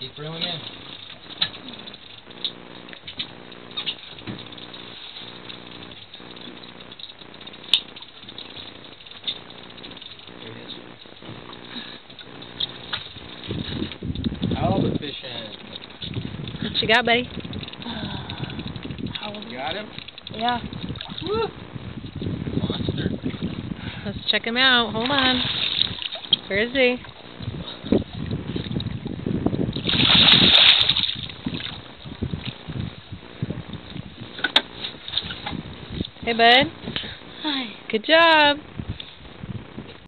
Keep reeling in. There it is. Oh, the fish in. What you got, buddy? You got him? Yeah. Woo! Monster. Let's check him out. Hold on. Where is he? Hey, bud. Hi. Good job.